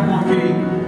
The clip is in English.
I won't